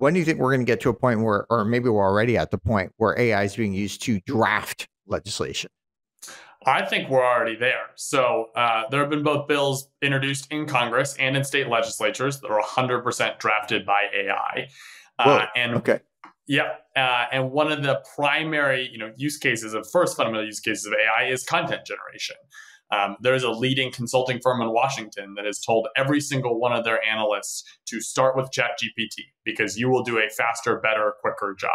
when do you think we're going to get to a point where, or maybe we're already at the point where AI is being used to draft legislation? I think we're already there. So uh, there have been both bills introduced in Congress and in state legislatures that are 100% drafted by AI. Uh, and okay. Yeah, uh, and one of the primary, you know, use cases of first fundamental use cases of AI is content generation. Um, there's a leading consulting firm in Washington that has told every single one of their analysts to start with ChatGPT because you will do a faster, better, quicker job.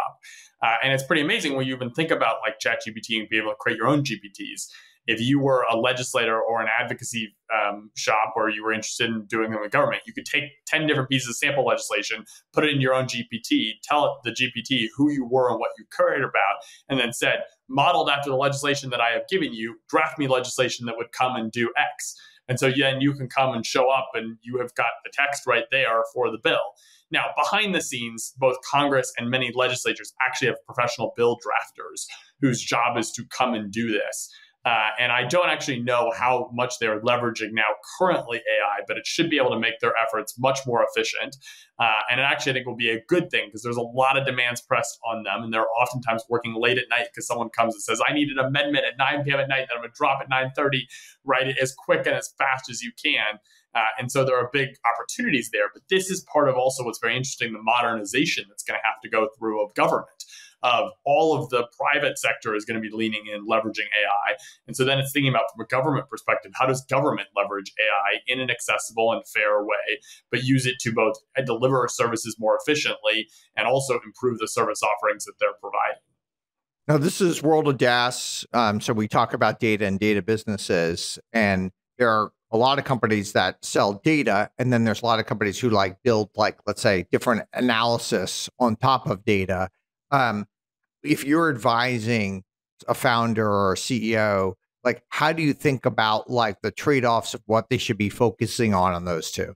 Uh, and it's pretty amazing when you even think about like ChatGPT and be able to create your own GPTs if you were a legislator or an advocacy um, shop or you were interested in doing them with government, you could take 10 different pieces of sample legislation, put it in your own GPT, tell the GPT who you were and what you cared about, and then said, modeled after the legislation that I have given you, draft me legislation that would come and do X. And so then you can come and show up and you have got the text right there for the bill. Now, behind the scenes, both Congress and many legislatures actually have professional bill drafters whose job is to come and do this. Uh, and I don't actually know how much they're leveraging now currently AI, but it should be able to make their efforts much more efficient. Uh, and it actually, I think, will be a good thing because there's a lot of demands pressed on them. And they're oftentimes working late at night because someone comes and says, I need an amendment at 9 p.m. at night that I'm going to drop at 9.30, write it as quick and as fast as you can. Uh, and so there are big opportunities there. But this is part of also what's very interesting the modernization that's going to have to go through of government of all of the private sector is going to be leaning in leveraging AI. And so then it's thinking about from a government perspective, how does government leverage AI in an accessible and fair way, but use it to both deliver services more efficiently and also improve the service offerings that they're providing. Now, this is World of DaaS. Um, so we talk about data and data businesses, and there are a lot of companies that sell data, and then there's a lot of companies who like build, like let's say, different analysis on top of data. Um, if you're advising a founder or a CEO, like how do you think about like the trade-offs of what they should be focusing on on those two?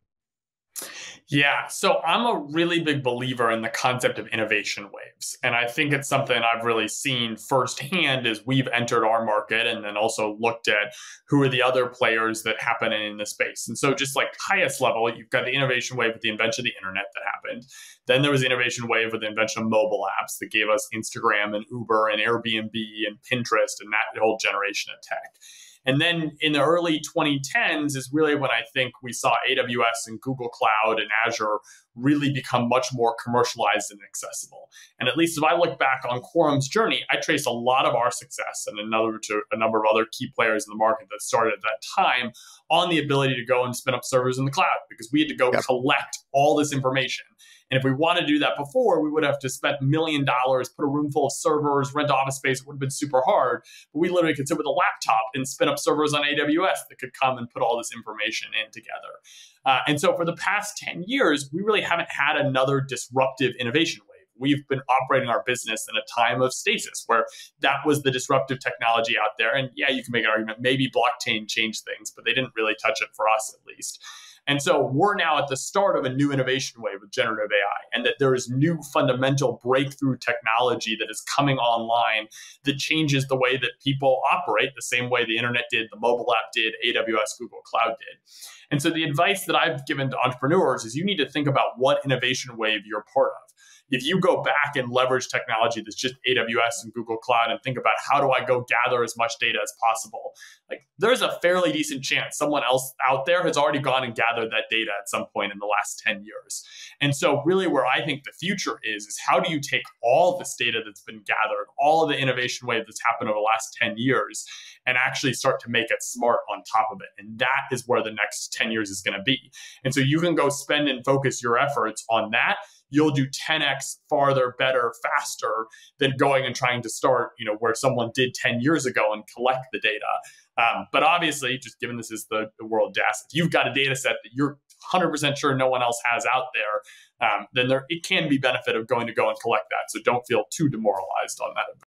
Yeah, so I'm a really big believer in the concept of innovation waves. And I think it's something I've really seen firsthand as we've entered our market and then also looked at who are the other players that happen in the space. And so just like highest level, you've got the innovation wave with the invention of the internet that happened. Then there was the innovation wave with the invention of mobile apps that gave us Instagram and Uber and Airbnb and Pinterest and that whole generation of tech. And then in the early 2010s is really when I think we saw AWS and Google Cloud and Azure really become much more commercialized and accessible. And at least if I look back on Quorum's journey, I trace a lot of our success and another to a number of other key players in the market that started at that time on the ability to go and spin up servers in the cloud because we had to go yep. collect all this information. And if we wanted to do that before, we would have to spend a million dollars, put a room full of servers, rent office space. It would have been super hard. But we literally could sit with a laptop and spin up servers on AWS that could come and put all this information in together. Uh, and so for the past 10 years, we really haven't had another disruptive innovation wave we've been operating our business in a time of stasis where that was the disruptive technology out there. And yeah, you can make an argument maybe blockchain changed things, but they didn't really touch it for us at least. And so we're now at the start of a new innovation wave with generative AI, and that there is new fundamental breakthrough technology that is coming online that changes the way that people operate, the same way the internet did, the mobile app did, AWS, Google Cloud did. And so the advice that I've given to entrepreneurs is you need to think about what innovation wave you're part of if you go back and leverage technology that's just AWS and Google Cloud and think about how do I go gather as much data as possible, like there's a fairly decent chance someone else out there has already gone and gathered that data at some point in the last 10 years. And so really where I think the future is is how do you take all this data that's been gathered, all of the innovation wave that's happened over the last 10 years and actually start to make it smart on top of it. And that is where the next 10 years is going to be. And so you can go spend and focus your efforts on that you'll do 10x farther, better, faster than going and trying to start, you know, where someone did 10 years ago and collect the data. Um, but obviously, just given this is the, the world DaaS, if you've got a data set that you're 100% sure no one else has out there, um, then there it can be benefit of going to go and collect that. So don't feel too demoralized on that.